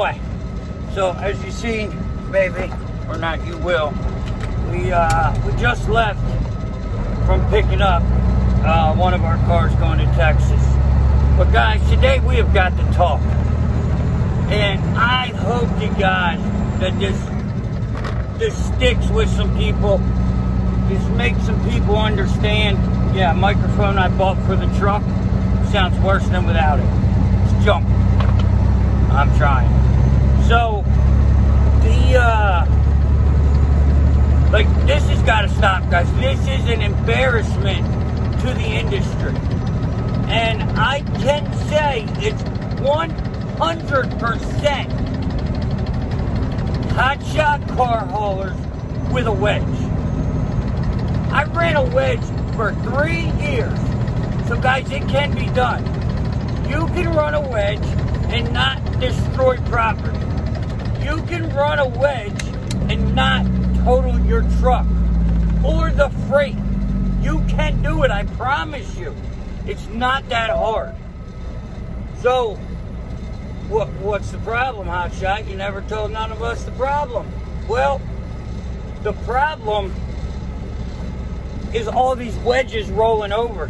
boy. So as you see, maybe or not, you will. We uh, we just left from picking up uh, one of our cars going to Texas. But guys, today we have got to talk, and I hope to God that this this sticks with some people. This makes some people understand. Yeah, microphone I bought for the truck sounds worse than without it. It's junk. I'm trying. So the uh like this has got to stop, guys. This is an embarrassment to the industry, and I can say it's 100 percent hotshot car haulers with a wedge. I ran a wedge for three years, so guys, it can be done. You can run a wedge and not destroy property. You can run a wedge and not total your truck or the freight. You can do it, I promise you. It's not that hard. So, what, what's the problem, Hotshot? You never told none of us the problem. Well, the problem is all these wedges rolling over.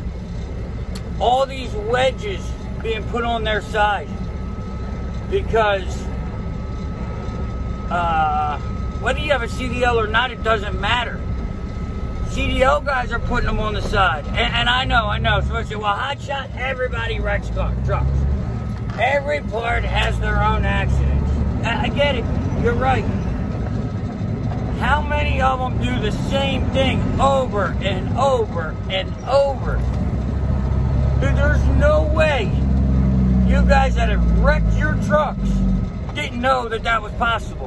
All these wedges being put on their side. Because uh, whether you have a CDL or not, it doesn't matter. CDL guys are putting them on the side. And, and I know, I know. Say, well, hot shot, everybody wrecks trucks. Every part has their own accidents. I, I get it. You're right. How many of them do the same thing over and over and over? Dude, there's no way you guys that have wrecked your trucks didn't know that that was possible.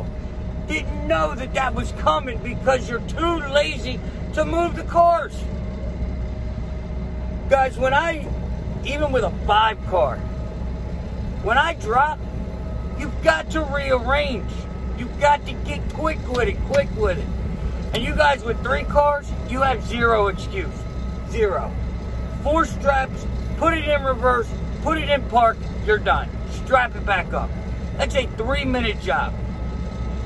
Didn't know that that was coming because you're too lazy to move the cars. Guys, when I, even with a five car, when I drop, you've got to rearrange. You've got to get quick with it, quick with it. And you guys with three cars, you have zero excuse. Zero. Four straps, put it in reverse, put it in park, you're done. Strap it back up. That's a three minute job.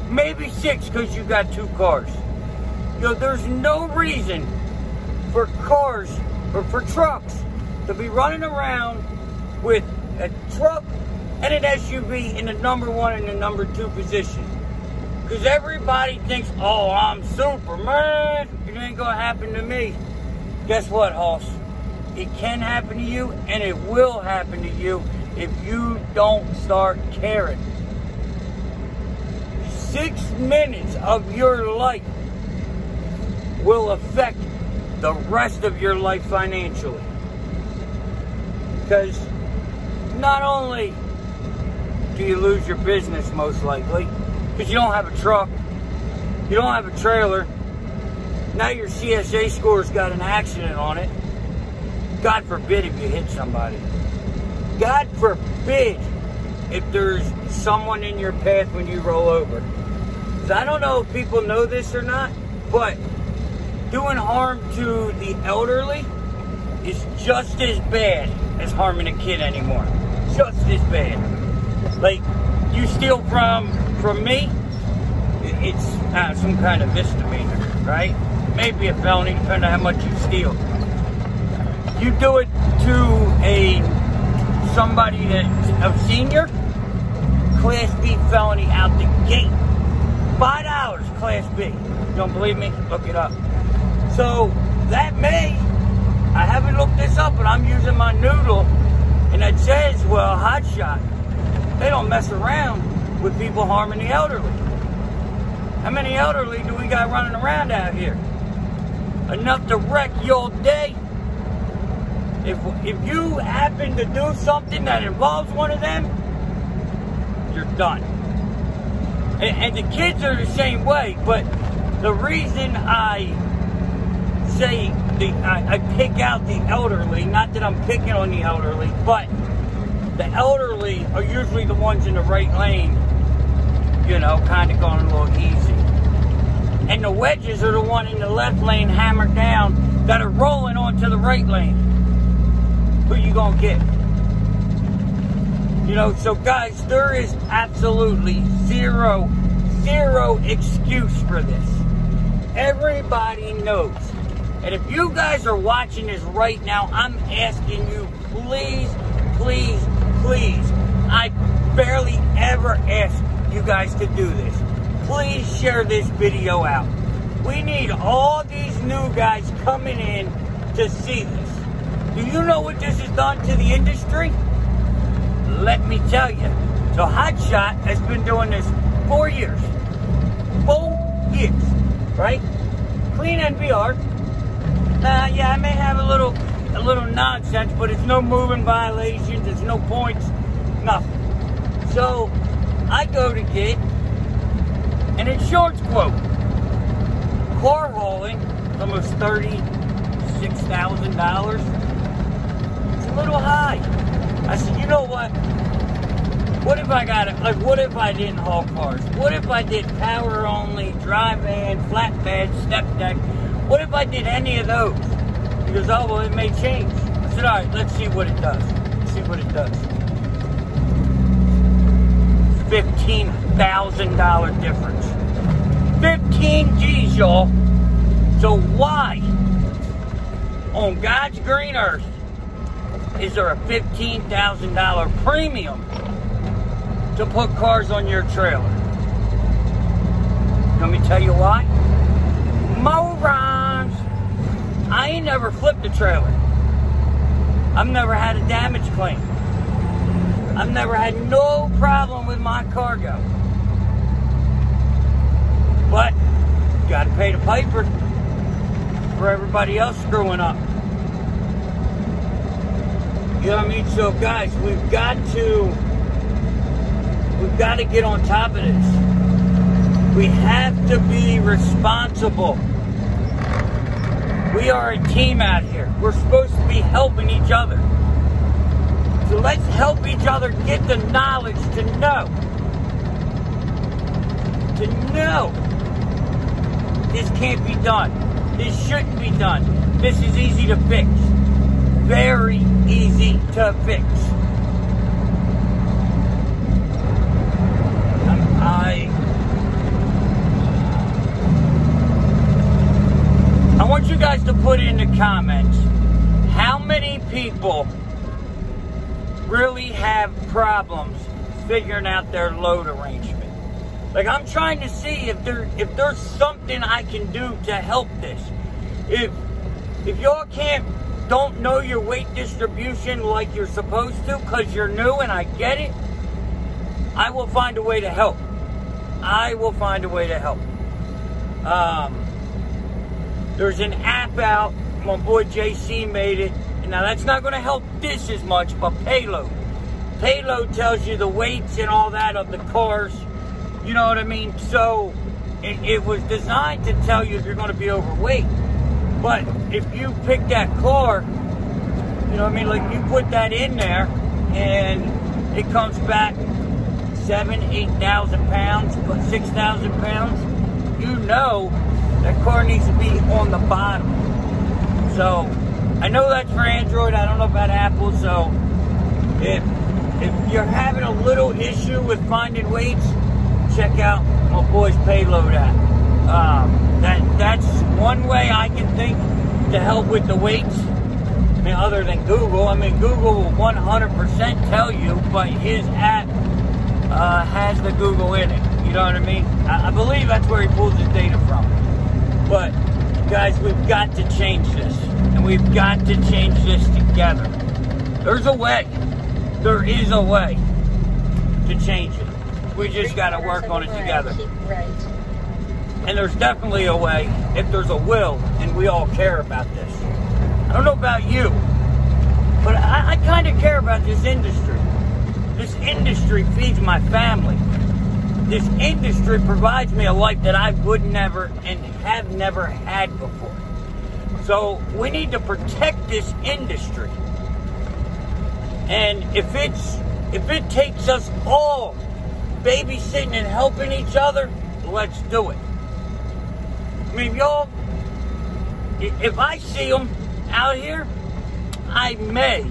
Maybe six because you got two cars. You know, there's no reason for cars or for trucks to be running around with a truck and an SUV in the number one and the number two position. Because everybody thinks, oh, I'm Superman. It ain't going to happen to me. Guess what, Hoss? It can happen to you and it will happen to you if you don't start caring. Six minutes of your life will affect the rest of your life financially. Because not only do you lose your business most likely, because you don't have a truck, you don't have a trailer, now your CSA score's got an accident on it. God forbid if you hit somebody. God forbid if there's someone in your path when you roll over. So I don't know if people know this or not, but doing harm to the elderly is just as bad as harming a kid anymore. Just as bad. Like you steal from from me, it's uh, some kind of misdemeanor, right? Maybe a felony, depending on how much you steal. You do it to a somebody that's a senior, Class B felony out the gate. Five dollars, Class B. Don't believe me? Look it up. So that may, I haven't looked this up, but I'm using my noodle, and it says, well, hot shot. They don't mess around with people harming the elderly. How many elderly do we got running around out here? Enough to wreck your day if, if you happen to do something that involves one of them, you're done. And, and the kids are the same way, but the reason I say the, I, I pick out the elderly, not that I'm picking on the elderly, but the elderly are usually the ones in the right lane, you know, kind of going a little easy. And the wedges are the one in the left lane hammered down that are rolling onto the right lane who you gonna get? You know, so guys, there is absolutely zero, zero excuse for this. Everybody knows. And if you guys are watching this right now, I'm asking you, please, please, please. I barely ever ask you guys to do this. Please share this video out. We need all these new guys coming in to see this. Do you know what this has done to the industry? Let me tell you. So Hotshot has been doing this four years. Four years, right? Clean MVR. Uh, yeah, I may have a little, a little nonsense, but it's no moving violations, there's no points, nothing. So I go to get an insurance quote. Car hauling, almost thirty-six thousand dollars. It's a little high. I said, you know what? What if I got it? Like, what if I didn't haul cars? What if I did power only, dry van, flatbed, step deck? What if I did any of those? He goes, oh, well, it may change. I said, all right, let's see what it does. Let's see what it does. $15,000 difference. 15 G's, y'all. So why, on God's green earth, is there a $15,000 premium to put cars on your trailer? Let me tell you why. Morons! I ain't never flipped a trailer. I've never had a damage claim. I've never had no problem with my cargo. But, gotta pay the piper for everybody else screwing up. You know what I mean? So guys, we've got to we've got to get on top of this. We have to be responsible. We are a team out here. We're supposed to be helping each other. So let's help each other get the knowledge to know. To know this can't be done. This shouldn't be done. This is easy to fix very to fix. I I want you guys to put in the comments how many people really have problems figuring out their load arrangement. Like I'm trying to see if there if there's something I can do to help this. If if y'all can't don't know your weight distribution like you're supposed to because you're new and I get it, I will find a way to help. I will find a way to help. Um, there's an app out. My boy JC made it. Now that's not going to help this as much, but Payload. Payload tells you the weights and all that of the cars. You know what I mean? So it, it was designed to tell you if you're going to be overweight. But if you pick that car, you know what I mean? Like you put that in there and it comes back seven, eight thousand pounds, but six thousand pounds, you know that car needs to be on the bottom. So I know that's for Android, I don't know about Apple, so if if you're having a little issue with finding weights, check out my boy's payload app. Um, that that's one way I can think to help with the weights. I mean, other than Google, I mean, Google will 100% tell you, but his app uh, has the Google in it. You know what I mean? I, I believe that's where he pulls his data from. But guys, we've got to change this, and we've got to change this together. There's a way. There is a way to change it. We just got to work on it together. Right. And there's definitely a way if there's a will and we all care about this. I don't know about you, but I, I kind of care about this industry. This industry feeds my family. This industry provides me a life that I would never and have never had before. So we need to protect this industry. And if it's if it takes us all babysitting and helping each other, let's do it. I mean, y'all, if I see them out here, I may,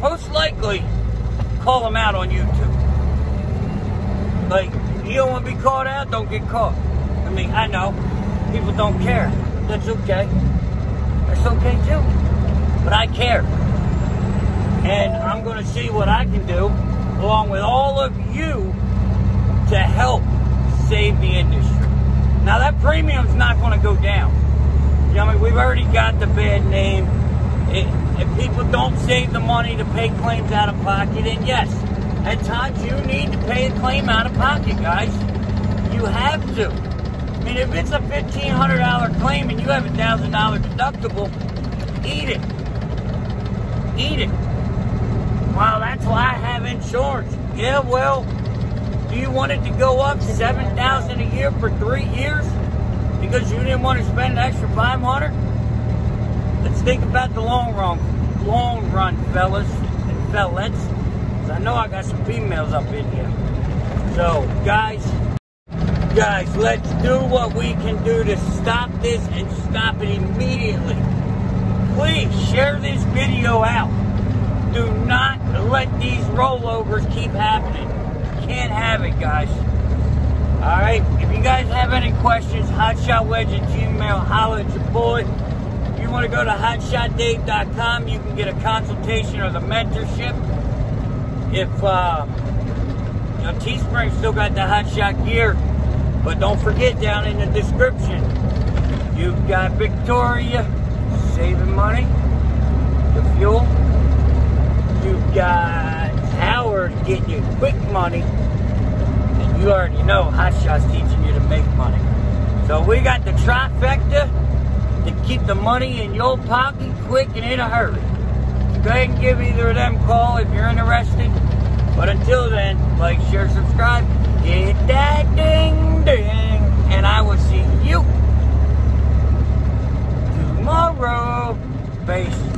most likely, call them out on YouTube. Like, you don't want to be caught out, don't get caught. I mean, I know. People don't care. That's okay. That's okay too. But I care. And I'm going to see what I can do, along with all of you, to help save the industry. Now, that premium's not going to go down. You know, I mean, we've already got the bad name. It, if people don't save the money to pay claims out of pocket, and yes, at times you need to pay a claim out of pocket, guys. You have to. I mean, if it's a $1,500 claim and you have a $1,000 deductible, eat it. Eat it. Well, that's why I have insurance. Yeah, well, do you want it to go up 7000 a year for three years because you didn't want to spend an extra 500 Let's think about the long run, long run, fellas and fellas. I know I got some females up in here. So, guys, guys, let's do what we can do to stop this and stop it immediately. Please share this video out. Do not let these rollovers keep happening. Can't have it, guys. All right. If you guys have any questions, hotshotwedge at gmail, holla at your boy. If you want to go to hotshotdave.com, you can get a consultation or the mentorship. If, uh, you know, Teespring still got the hotshot gear, but don't forget down in the description, you've got Victoria saving money, the fuel. You've got Howard getting you quick money. And you already know Hot Shot's teaching you to make money. So we got the trifecta to keep the money in your pocket quick and in a hurry. Go ahead and give either of them a call if you're interested. But until then, like, share, subscribe, hit that ding ding, and I will see you tomorrow. Peace.